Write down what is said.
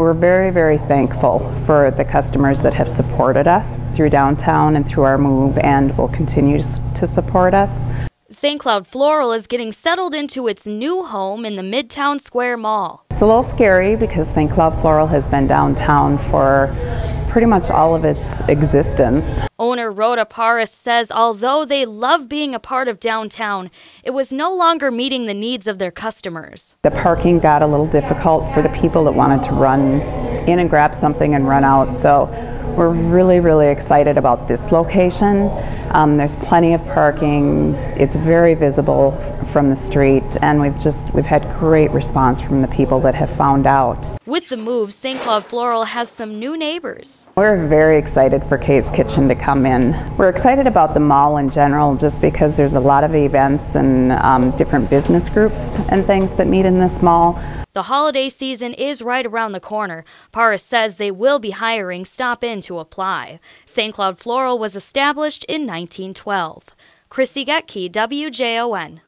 We're very, very thankful for the customers that have supported us through downtown and through our move and will continue to support us. St. Cloud Floral is getting settled into its new home in the Midtown Square Mall. It's a little scary because St. Cloud Floral has been downtown for pretty much all of its existence. Owner Rhoda Paris says although they love being a part of downtown, it was no longer meeting the needs of their customers. The parking got a little difficult for the people that wanted to run in and grab something and run out. So we're really, really excited about this location. Um, there's plenty of parking. It's very visible from the street, and we've just we've had great response from the people that have found out. With the move, St. Cloud Floral has some new neighbors. We're very excited for Kay's Kitchen to come in. We're excited about the mall in general, just because there's a lot of events and um, different business groups and things that meet in this mall. The holiday season is right around the corner. Paris says they will be hiring. Stop in to apply. St. Cloud Floral was established in 1912. Chrissy Getke, WJON.